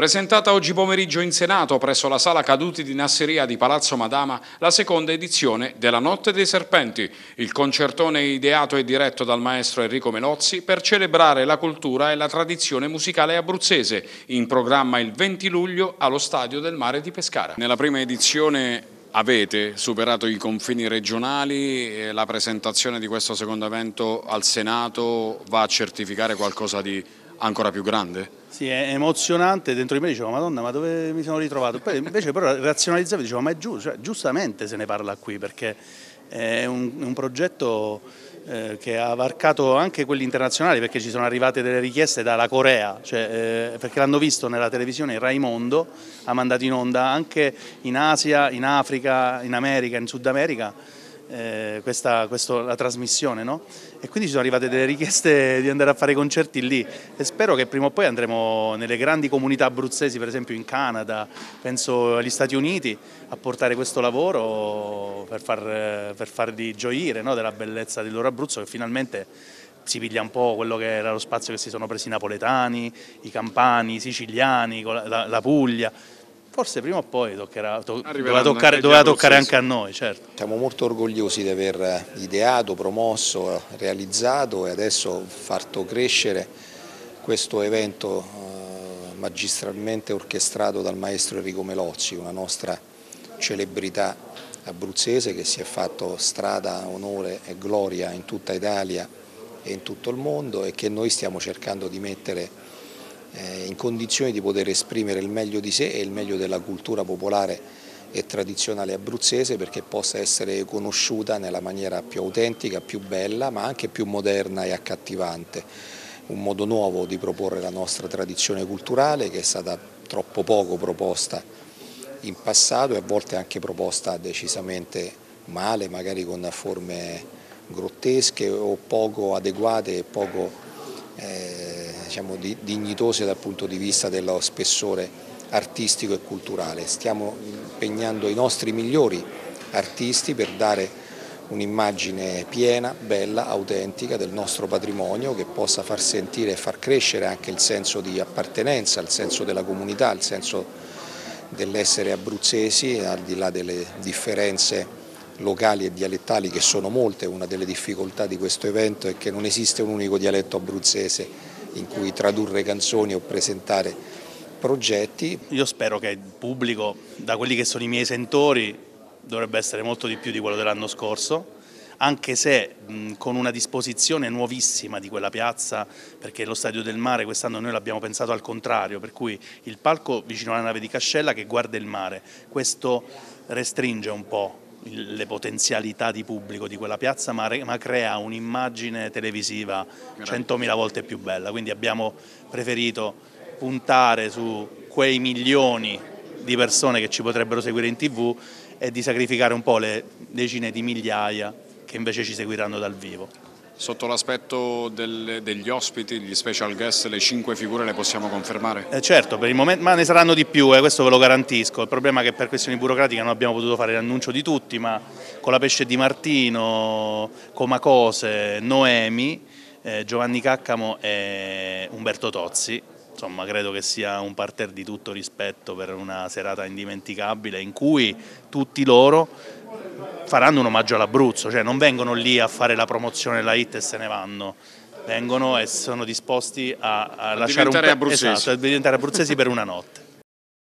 Presentata oggi pomeriggio in Senato presso la Sala Caduti di Nasseria di Palazzo Madama la seconda edizione della Notte dei Serpenti, il concertone ideato e diretto dal maestro Enrico Melozzi per celebrare la cultura e la tradizione musicale abruzzese, in programma il 20 luglio allo Stadio del Mare di Pescara. Nella prima edizione avete superato i confini regionali, la presentazione di questo secondo evento al Senato va a certificare qualcosa di ancora più grande? Sì, è emozionante, dentro di me dicevo madonna ma dove mi sono ritrovato? Poi invece però razionalizzavo e dicevo ma è giusto, cioè, giustamente se ne parla qui perché è un, un progetto eh, che ha varcato anche quelli internazionali perché ci sono arrivate delle richieste dalla Corea, cioè, eh, perché l'hanno visto nella televisione Raimondo, ha mandato in onda anche in Asia, in Africa, in America, in Sud America eh, questa, questo, la trasmissione no? e quindi ci sono arrivate delle richieste di andare a fare concerti lì e spero che prima o poi andremo nelle grandi comunità abruzzesi per esempio in Canada, penso agli Stati Uniti a portare questo lavoro per, far, per farli gioire no? della bellezza del loro Abruzzo che finalmente si piglia un po' quello che era lo spazio che si sono presi i napoletani, i campani, i siciliani, la, la Puglia Forse prima o poi toccherà, to, doveva toccare, doveva toccare anche a noi, certo. Siamo molto orgogliosi di aver ideato, promosso, realizzato e adesso fatto crescere questo evento eh, magistralmente orchestrato dal maestro Enrico Melozzi, una nostra celebrità abruzzese che si è fatto strada, onore e gloria in tutta Italia e in tutto il mondo e che noi stiamo cercando di mettere in condizioni di poter esprimere il meglio di sé e il meglio della cultura popolare e tradizionale abruzzese perché possa essere conosciuta nella maniera più autentica, più bella ma anche più moderna e accattivante. Un modo nuovo di proporre la nostra tradizione culturale che è stata troppo poco proposta in passato e a volte anche proposta decisamente male, magari con forme grottesche o poco adeguate e poco eh, diciamo, di, dignitose dal punto di vista dello spessore artistico e culturale. Stiamo impegnando i nostri migliori artisti per dare un'immagine piena, bella, autentica del nostro patrimonio che possa far sentire e far crescere anche il senso di appartenenza, il senso della comunità, il senso dell'essere abruzzesi al di là delle differenze locali e dialettali che sono molte, una delle difficoltà di questo evento è che non esiste un unico dialetto abruzzese in cui tradurre canzoni o presentare progetti. Io spero che il pubblico, da quelli che sono i miei sentori, dovrebbe essere molto di più di quello dell'anno scorso, anche se mh, con una disposizione nuovissima di quella piazza, perché lo Stadio del Mare quest'anno noi l'abbiamo pensato al contrario, per cui il palco vicino alla nave di Cascella che guarda il mare, questo restringe un po' le potenzialità di pubblico di quella piazza, ma, ma crea un'immagine televisiva 100.000 volte più bella. Quindi abbiamo preferito puntare su quei milioni di persone che ci potrebbero seguire in tv e di sacrificare un po' le decine di migliaia che invece ci seguiranno dal vivo. Sotto l'aspetto degli ospiti, gli special guest, le cinque figure le possiamo confermare? Eh certo, per il momento, ma ne saranno di più, eh, questo ve lo garantisco. Il problema è che per questioni burocratiche non abbiamo potuto fare l'annuncio di tutti, ma con la Pesce di Martino, Comacose, Noemi, eh, Giovanni Caccamo e Umberto Tozzi, insomma credo che sia un parterre di tutto rispetto per una serata indimenticabile in cui tutti loro faranno un omaggio all'Abruzzo, cioè non vengono lì a fare la promozione della hit e se ne vanno, vengono e sono disposti a, a, a lasciare un abruzzesi. Esatto, a diventare abruzzesi per una notte.